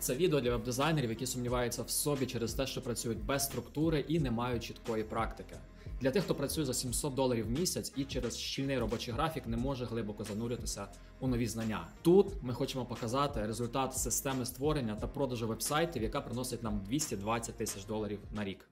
Це відео для веб-дизайнерів, які сумніваються в собі через те, що працюють без структури і не мають чіткої практики. Для тих, хто працює за 700 доларів в місяць і через щільний робочий графік не може глибоко зануритися у нові знання. Тут ми хочемо показати результат системи створення та продажу вебсайтів, яка приносить нам 220 тисяч доларів на рік.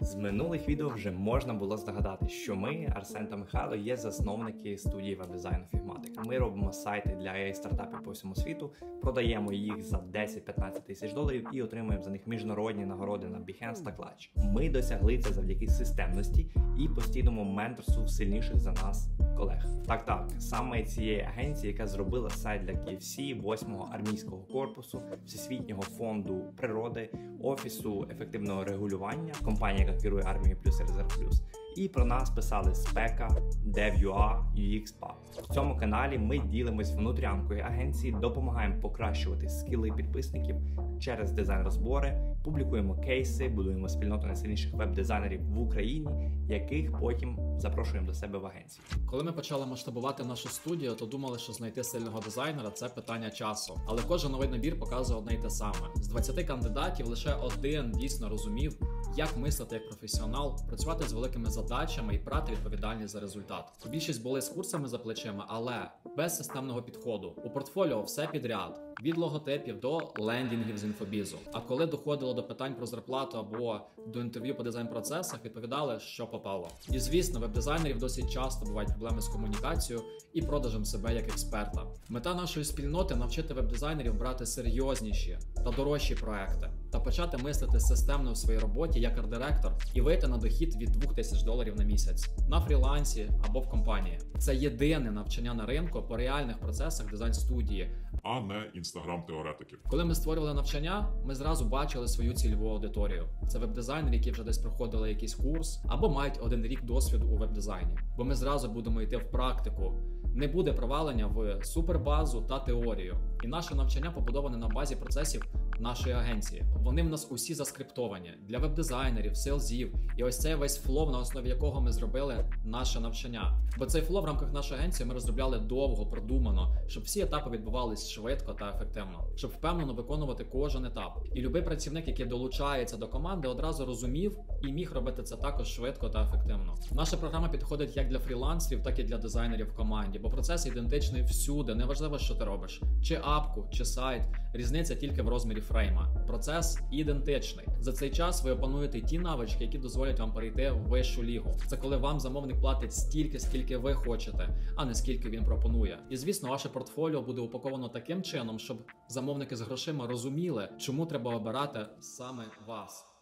З минулих відео вже можна було здогадати, що ми, Арсен та Михайло, є засновники студії веб-дизайну Фігматика. Ми робимо сайти для ai стартапів по всьому світу, продаємо їх за 10-15 тисяч доларів і отримуємо за них міжнародні нагороди на Behance та Clutch. Ми досягли це завдяки системності і постійному менторству сильніших за нас колег. Так, так, саме цієї агенції, яка зробила сайт для KFC, 8-го армійського корпусу, всесвітнього фонду природи, офісу ефективного регулювання, компанія, яка керує плюс резерв плюс. І про нас писали спека, DevUA, UXPA. В цьому каналі ми ділимось внутрянкою агенції, допомагаємо покращувати скіли підписників через дизайн-розбори, публікуємо кейси, будуємо спільноту найсильніших веб-дизайнерів в Україні, яких потім запрошуємо до себе в агенцію. Коли ми почали масштабувати нашу студію, то думали, що знайти сильного дизайнера це питання часу. Але кожен новий набір показує одне й те саме: з 20 кандидатів лише один дійсно розумів, як мислити як професіонал, працювати з великими задачами і брати відповідальність за результат. Більшість були з курсами за плечима, але без системного підходу. У портфоліо все підряд. Від логотипів до лендінгів з інфобізу. А коли доходило до питань про зарплату або до інтерв'ю по дизайн-процесах, відповідали, що попало. І звісно, веб-дизайнерів досить часто бувають проблеми з комунікацією і продажем себе як експерта. Мета нашої спільноти навчити веб-дизайнерів брати серйозніші та дорожчі проекти та почати мислити системно в своїй роботі як арт-директор і вийти на дохід від 2000 доларів на місяць на фрілансі або в компанії. Це єдине навчання на ринку по реальних процесах дизайн студії. а не Instagram-теоретиків. Коли ми створювали навчання, ми зразу бачили свою цільову аудиторію. Це веб-дизайнери, які вже десь проходили якийсь курс, або мають один рік досвіду у веб-дизайні. Бо ми зразу будемо йти в практику. Не буде провалення в супербазу та теорію. І наше навчання побудоване на базі процесів нашої агенції. Вони в нас усі заскриптовані для веб-дизайнерів, sales ів. І ось цей весь flow, на основі якого ми зробили наше навчання. Бо цей flow в рамках нашої агенції ми розробляли довго, продумано, щоб всі етапи відбувались швидко та ефективно, щоб впевнено виконувати кожен етап. І любий працівник, який долучається до команди, одразу розумів і міг робити це також швидко та ефективно. Наша програма підходить як для фрілансерів, так і для дизайнерів в команді, бо процес ідентичний всюди. Неважливо, що ти робиш, чи апку, чи сайт. Різниця тільки в розмірі фрейма. Процес ідентичний. За цей час ви опануєте ті навички, які дозволять вам перейти в вищу лігу. Це коли вам замовник платить стільки, скільки ви хочете, а не скільки він пропонує. І звісно, ваше портфоліо буде упаковано таким чином, щоб замовники з грошима розуміли, чому треба обирати саме вас.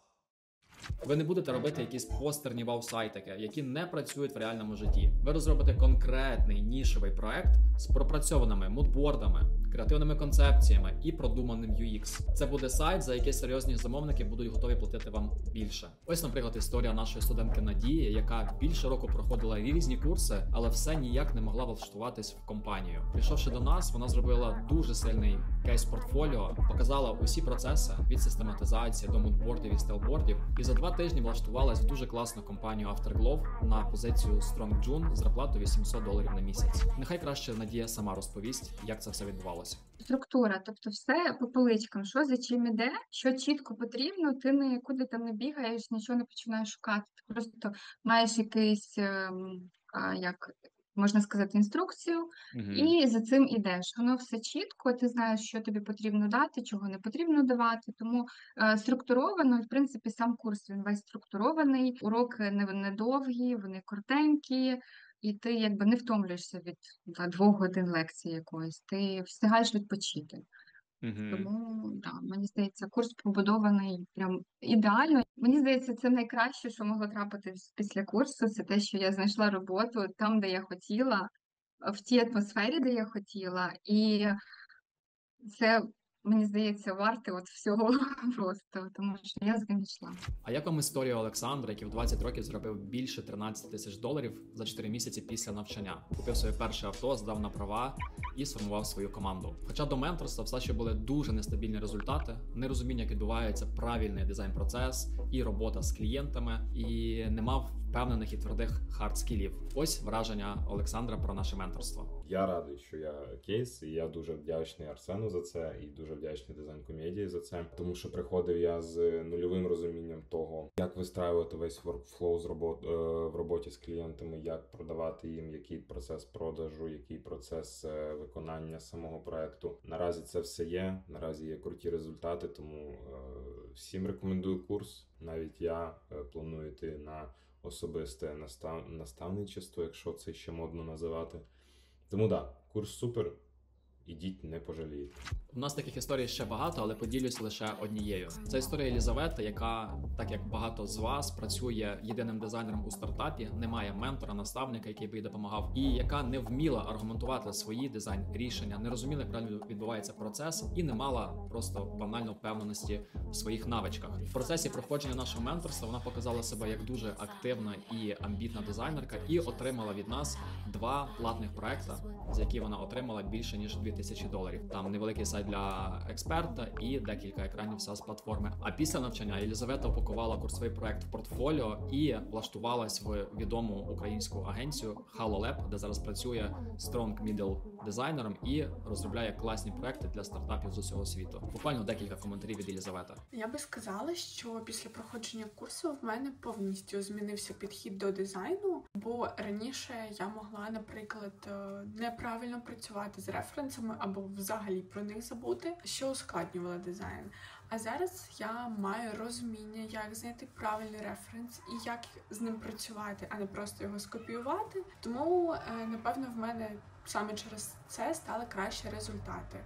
Ви не будете робити якісь постерні вау-сайтики, які не працюють в реальному житті. Ви розробите конкретний нішевий проект з пропрацьованими мудбордами, креативними концепціями і продуманим UX. Це буде сайт, за який серйозні замовники будуть готові платити вам більше. Ось, наприклад, історія нашої студентки Надії, яка більше року проходила різні курси, але все ніяк не могла влаштуватись в компанію. Прийшовши до нас, вона зробила дуже сильний кейс портфоліо, показала усі процеси від систематизації до мудбордів і стелбордів, і за два тижні влаштувалась в дуже класну компанію Afterglow на позицію Strong June з зарплатою 800 доларів на місяць. Нехай краще Надія сама розповість, як це все відбувалося. Структура, тобто все по поличкам, що за чим іде, що чітко потрібно, ти нікуди там не бігаєш, нічого не починаєш шукати. Ти просто маєш якийсь, ем, як можна сказати, інструкцію, і за цим ідеш. Воно все чітко, ти знаєш, що тобі потрібно дати, чого не потрібно давати. Тому е, структуровано, в принципі, сам курс він весь структурований, уроки не, не довгі, вони коротенькі. І ти якби не втомлюєшся від двох годин лекції якоїсь, ти встигаєш відпочити. Тому да, мені здається, курс побудований прям ідеально. Мені здається, це найкраще, що могло трапитись після курсу. Це те, що я знайшла роботу там, де я хотіла, в тій атмосфері, де я хотіла, і це мені здається варте от всього просто, тому що я знайшла. А як вам історія Олександра, який в 20 років зробив більше 13 тисяч доларів за 4 місяці після навчання? Купив своє перше авто, здав на права і сформував свою команду. Хоча до менторства все ще були дуже нестабільні результати, нерозуміння, як відбувається правильний дизайн-процес і робота з клієнтами, і не мав впевнених і твердих хард-скілів. Ось враження Олександра про наше менторство. Я радий, що я кейс, і я дуже вдячний Арсену за це, і дуже вдячний дизайн комедії за це. Тому що приходив я з нульовим розумінням того, як вистраювати весь workflow з робот е, в роботі з клієнтами, як продавати їм, який процес продажу, який процес е, виконання самого проекту. Наразі це все є. Наразі є круті результати, тому е, всім рекомендую курс. Навіть я планую йти на особисте настав... наставничество, якщо це ще модно називати. Тому так, да, курс супер. Ідіть, не пожалієте. У нас таких історій ще багато, але поділюсь лише однією. Це історія Елізавети, яка, так як багато з вас, працює єдиним дизайнером у стартапі, не має ментора, наставника, який би їй допомагав, і яка не вміла аргументувати свої дизайн рішення, не розуміла, як правильно відбувається процес, і не мала просто банально впевненості в своїх навичках. В процесі проходження нашого менторства вона показала себе як дуже активна і амбітна дизайнерка, і отримала від нас два платних проекти, з які вона отримала більше ніж 2000 доларів. Там невеликий сайт для експерта і декілька екранів SaaS платформи. А після навчання Єлізавета опакувала курсовий проект в портфоліо і влаштувалась в відому українську агенцію HaloLab, де зараз працює Strong Middle дизайнером і розробляє класні проекти для стартапів з усього світу. Буквально декілька коментарів від Єлізавети. Я би сказала, що після проходження курсу в мене повністю змінився підхід до дизайну, бо раніше я могла, наприклад, е, неправильно працювати з референсами або взагалі про них забути, що ускладнювало дизайн. А зараз я маю розуміння, як знайти правильний референс і як з ним працювати, а не просто його скопіювати. Тому, е, напевно, в мене саме через це стали кращі результати.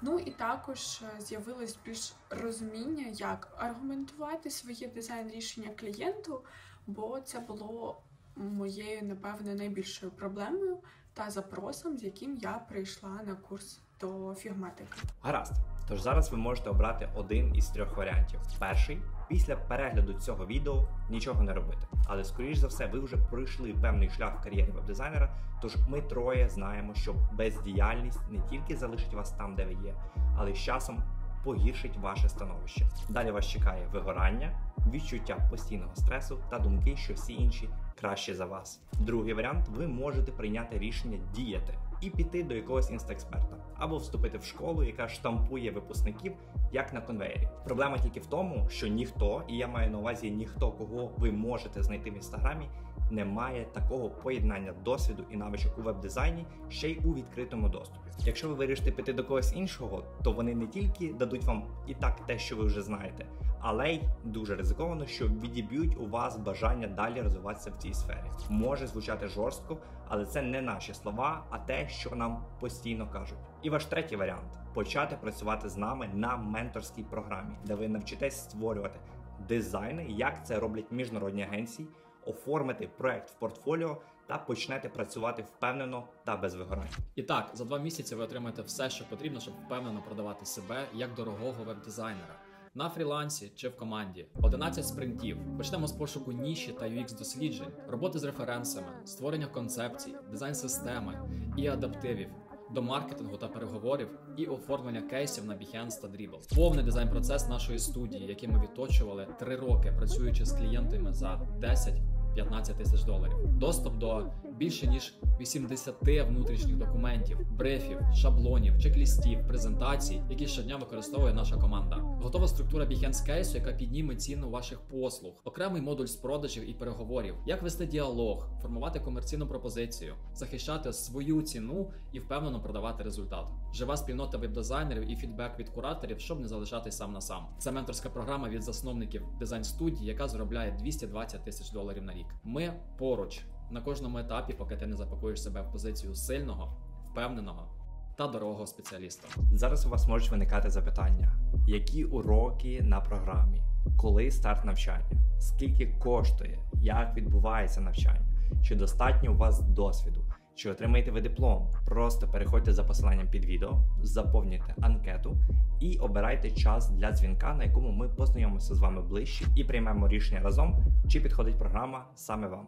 Ну і також е, з'явилось більш розуміння, як аргументувати своє дизайн рішення клієнту, бо це було моєю, напевно, найбільшою проблемою та запросом, з яким я прийшла на курс до фігматики. Гаразд. Тож зараз ви можете обрати один із трьох варіантів. Перший після перегляду цього відео нічого не робити. Але скоріш за все, ви вже пройшли певний шлях в кар'єрі веб-дизайнера. Тож ми троє знаємо, що бездіяльність не тільки залишить вас там, де ви є, але й з часом погіршить ваше становище. Далі вас чекає вигорання, відчуття постійного стресу та думки, що всі інші краще за вас. Другий варіант ви можете прийняти рішення діяти і піти до якогось інстаексперта або вступити в школу, яка штампує випускників як на конвейері. Проблема тільки в тому, що ніхто, і я маю на увазі ніхто, кого ви можете знайти в інстаграмі, немає такого поєднання досвіду і навичок у веб-дизайні ще й у відкритому доступі. Якщо ви вирішите піти до когось іншого, то вони не тільки дадуть вам і так те, що ви вже знаєте, але й дуже ризиковано, що відіб'ють у вас бажання далі розвиватися в цій сфері. Може звучати жорстко, але це не наші слова, а те, що нам постійно кажуть. І ваш третій варіант почати працювати з нами на менторській програмі, де ви навчитесь створювати дизайни, як це роблять міжнародні агенції, оформити проект в портфоліо. Та почнете працювати впевнено та без вигорань. І так, за два місяці ви отримаєте все, що потрібно, щоб впевнено продавати себе як дорогого веб-дизайнера на фрілансі чи в команді, 11 спринтів. Почнемо з пошуку ніші та UX досліджень, роботи з референсами, створення концепцій, дизайн системи і адаптивів. До маркетингу та переговорів і оформлення кейсів на Behance та Dribbble. Повний дизайн процес нашої студії, який ми відточували три роки, працюючи з клієнтами за 10-15 тисяч доларів. Доступ до більше ніж 80 внутрішніх документів, брифів, шаблонів, чек-лістів, презентацій, які щодня використовує наша команда. Готова структура Behance кейсу, яка підніме ціну ваших послуг, окремий модуль з продажів і переговорів, як вести діалог, формувати комерційну пропозицію, захищати свою ціну і впевнено продавати результат. Жива спільнота веб-дизайнерів і фідбек від кураторів, щоб не залишатись сам на сам. Це менторська програма від засновників дизайн студії, яка заробляє 220 тисяч доларів на рік. Ми поруч на кожному етапі, поки ти не запакуєш себе в позицію сильного, впевненого та дорогого спеціаліста. Зараз у вас можуть виникати запитання: які уроки на програмі, коли старт навчання, скільки коштує, як відбувається навчання, чи достатньо у вас досвіду. Чи отримаєте ви диплом? Просто переходьте за посиланням під відео, заповнюйте анкету і обирайте час для дзвінка, на якому ми познайомимося з вами ближче і приймемо рішення разом, чи підходить програма саме вам.